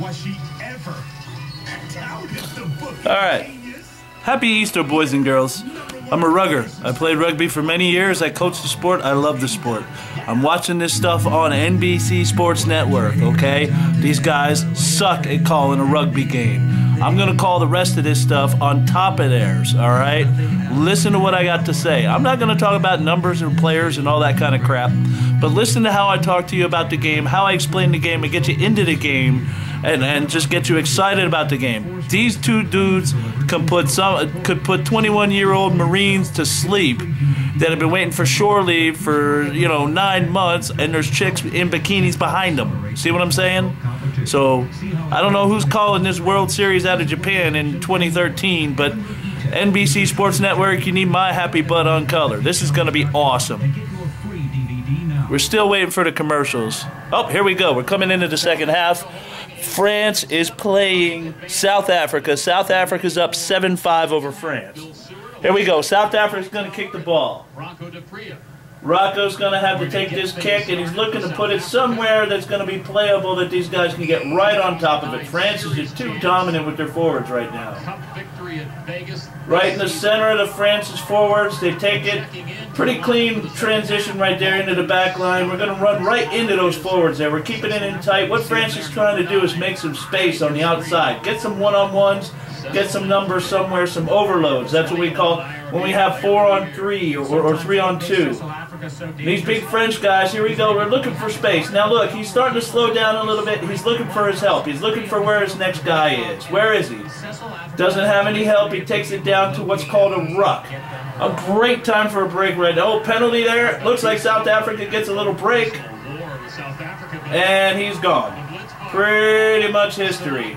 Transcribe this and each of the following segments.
was she ever doubted the book. All right. Happy Easter, boys and girls. I'm a rugger. I played rugby for many years. I coach the sport. I love the sport. I'm watching this stuff on NBC Sports Network, okay? These guys suck at calling a rugby game. I'm going to call the rest of this stuff on top of theirs, all right? Listen to what I got to say. I'm not going to talk about numbers and players and all that kind of crap, but listen to how I talk to you about the game, how I explain the game and get you into the game and, and just get you excited about the game. These two dudes can put some could put 21 year old Marines to sleep that have been waiting for shore leave for you know nine months, and there's chicks in bikinis behind them. See what I'm saying? So I don't know who's calling this World Series out of Japan in 2013, but NBC Sports Network, you need my happy butt on color. This is going to be awesome. We're still waiting for the commercials. Oh, here we go. We're coming into the second half. France is playing South Africa. South Africa's up 7 5 over France. Here we go. South Africa's going to kick the ball. Rocco's going to have to take this kick, and he's looking to put it somewhere that's going to be playable that these guys can get right on top of it. France is too dominant with their forwards right now. Right in the center of the France's forwards, they take it. Pretty clean transition right there into the back line. We're going to run right into those forwards there. We're keeping it in tight. What France is trying to do is make some space on the outside. Get some one-on-ones get some numbers somewhere, some overloads. That's what we call when we have four on three or, or, three on two. These big French guys, here we go, we're looking for space. Now look, he's starting to slow down a little bit. He's looking for his help. He's looking for where his next guy is. Where is he? Doesn't have any help. He takes it down to what's called a ruck. A great time for a break right now. Oh, penalty there. Looks like South Africa gets a little break. And he's gone. Pretty much history.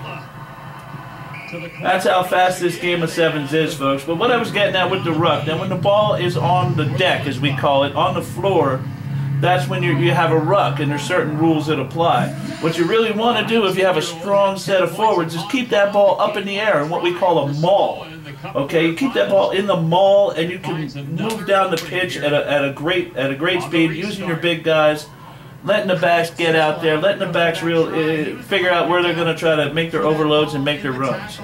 That's how fast this game of sevens is, folks. But what I was getting at with the ruck, then when the ball is on the deck, as we call it, on the floor, that's when you, you have a ruck, and there's certain rules that apply. What you really want to do if you have a strong set of forwards is keep that ball up in the air in what we call a maul. Okay, you keep that ball in the maul, and you can move down the pitch at a, at a great at a great speed using your big guys letting the backs get out there, letting the backs real uh, figure out where they're going to try to make their overloads and make their runs.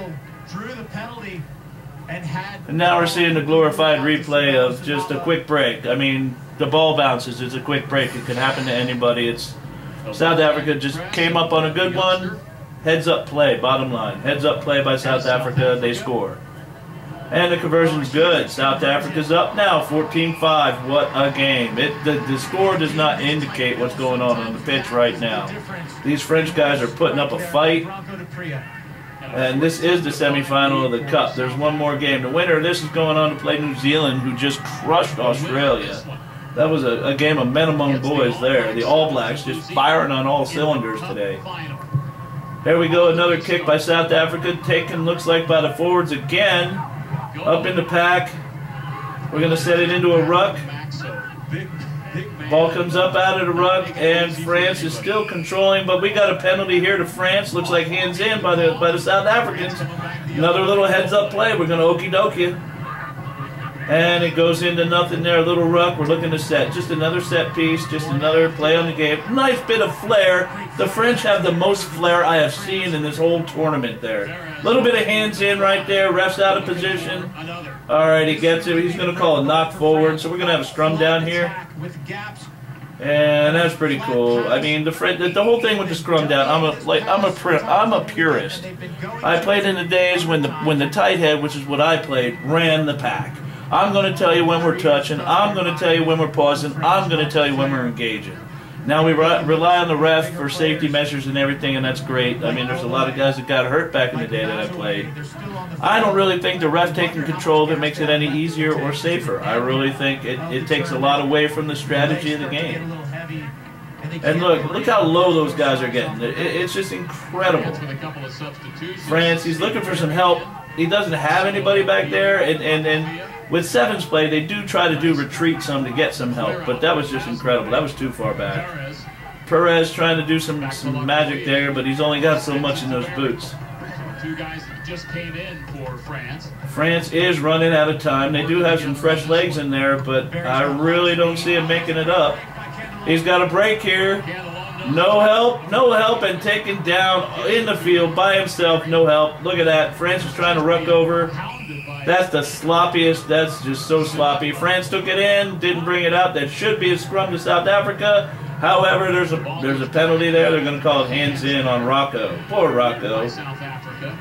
And now we're seeing the glorified replay of just a quick break. I mean, the ball bounces. It's a quick break. It can happen to anybody. It's South Africa just came up on a good one. Heads up play, bottom line. Heads up play by South Africa. They score. And the conversion's good. South Africa's up now, 14-5. What a game. It, the, the score does not indicate what's going on on the pitch right now. These French guys are putting up a fight. And this is the semifinal of the Cup. There's one more game. The winner this is going on to play New Zealand, who just crushed Australia. That was a, a game of men among boys there. The All Blacks just firing on all cylinders today. There we go, another kick by South Africa, taken looks like by the forwards again. Up in the pack. We're going to set it into a ruck. Ball comes up out of the ruck, and France is still controlling, but we got a penalty here to France. Looks like hands in by the by the South Africans. Another little heads-up play. We're going to okey dokie. And it goes into nothing there, a little ruck. We're looking to set. Just another set piece, just another play on the game. Nice bit of flair. The French have the most flair I have seen in this whole tournament there. A little bit of hands in right there. Ref's out of position. All right, he gets it. He's going to call a knock forward. So we're going to have a scrum down here. And that's pretty cool. I mean, the, the, the whole thing with the scrum down. I'm a like I'm a I'm a purist. I played in the days when the when the tight head, which is what I played, ran the pack. I'm going to tell you when we're touching. I'm going to tell you when we're pausing. I'm going to tell you when we're engaging. Now we re rely on the ref for safety measures and everything, and that's great. I mean, there's a lot of guys that got hurt back in the day that I played. I don't really think the ref taking control of it makes it any easier or safer. I really think it, it takes a lot away from the strategy of the game. And look, look how low those guys are getting. It, it's just incredible. France, he's looking for some help. He doesn't have anybody back there, and, and, and with sevens play, they do try to do retreat some to get some help, but that was just incredible. That was too far back. Perez trying to do some, some magic there, but he's only got so much in those boots. Two guys just came in for France. France is running out of time. They do have some fresh legs in there, but I really don't see him making it up. He's got a break here. No help, no help, and taken down in the field by himself. No help. Look at that. France was trying to ruck over. That's the sloppiest. That's just so sloppy. France took it in, didn't bring it out. That should be a scrum to South Africa. However, there's a there's a penalty there. They're going to call it hands in on Rocco. Poor Rocco. South Africa.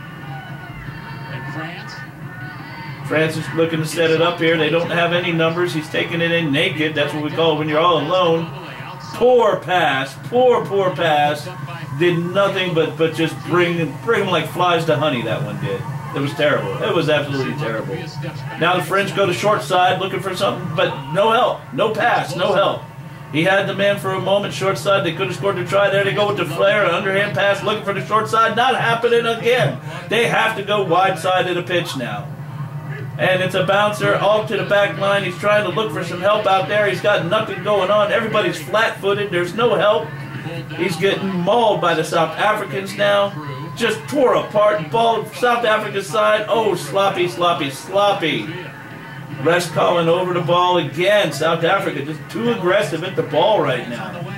And France. France is looking to set it up here. They don't have any numbers. He's taking it in naked. That's what we call it when you're all alone. Poor pass. Poor, poor pass. Did nothing but but just bring bring them like flies to honey. That one did. It was terrible. It was absolutely terrible. Now the French go to short side looking for something, but no help. No pass. No help. He had the man for a moment short side. They could have scored the try there. They go with the flair, an underhand pass, looking for the short side. Not happening again. They have to go wide side of the pitch now. And it's a bouncer off to the back line. He's trying to look for some help out there. He's got nothing going on. Everybody's flat footed. There's no help. He's getting mauled by the South Africans now. Just tore apart. Ball South Africa's side. Oh, sloppy, sloppy, sloppy. Rest calling over the ball again. South Africa just too aggressive at the ball right now.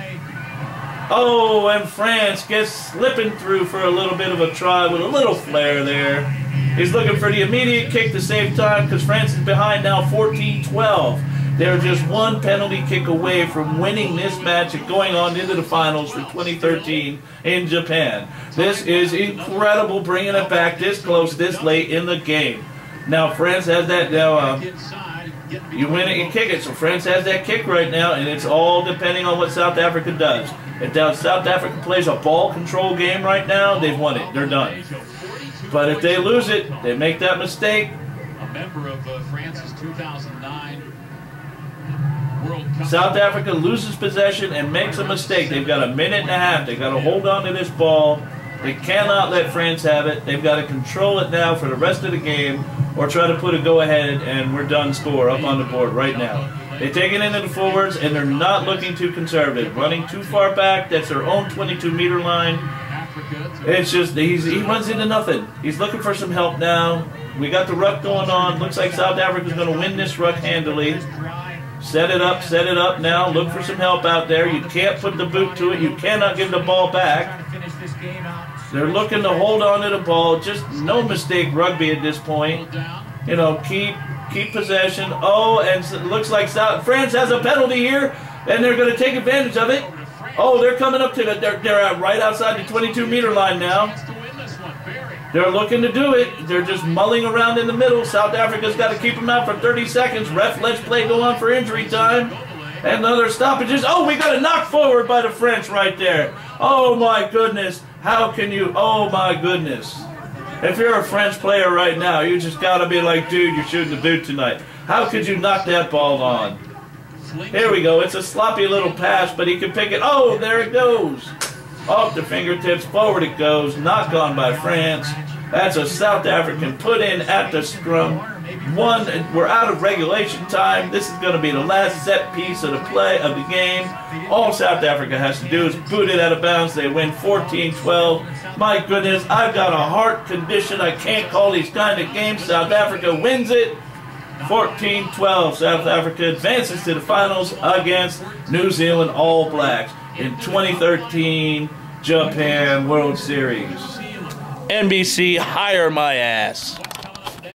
Oh, and France gets slipping through for a little bit of a try with a little flair there. He's looking for the immediate kick to save time because France is behind now 14 12. They're just one penalty kick away from winning this match and going on into the finals for 2013 in Japan. This is incredible bringing it back this close, this late in the game. Now, France has that. Now, uh, you win it, you kick it. So France has that kick right now, and it's all depending on what South Africa does. If South Africa plays a ball control game right now, they've won it. They're done. But if they lose it, they make that mistake, a member of uh, France's 2009 World South Africa loses possession and makes a mistake. They've got a minute and a half. They've got to hold on to this ball. They cannot let France have it. They've got to control it now for the rest of the game or try to put a go ahead and we're done score up on the board right now. They take it into the forwards and they're not looking too conservative. Running too far back, that's their own 22 meter line. It's just he's, he runs into nothing. He's looking for some help now. We got the ruck going on. Looks like South Africa's going to win this ruck handily. Set it up, set it up now. Look for some help out there. You can't put the boot to it. You cannot give the ball back. They're looking to hold on to the ball. Just no mistake rugby at this point. You know, keep keep possession. Oh, and it looks like South France has a penalty here, and they're going to take advantage of it. Oh, they're coming up to the. They're, they're right outside the 22 meter line now. They're looking to do it. They're just mulling around in the middle. South Africa's got to keep them out for 30 seconds. Ref lets play go on for injury time. And other stoppages. Oh, we got a knock forward by the French right there. Oh my goodness. How can you? Oh my goodness. If you're a French player right now, you just got to be like, dude, you're shooting the boot tonight. How could you knock that ball on? Here we go. It's a sloppy little pass, but he can pick it. Oh, there it goes. Off the fingertips, forward it goes. Knock on by France. That's a South African put in at the scrum. One, we're out of regulation time. This is going to be the last set piece of the play of the game. All South Africa has to do is boot it out of bounds. They win 14-12. My goodness, I've got a heart condition. I can't call these kind of games. South Africa wins it. 14-12. South Africa advances to the finals against New Zealand All Blacks in 2013 Japan World Series. NBC, hire my ass.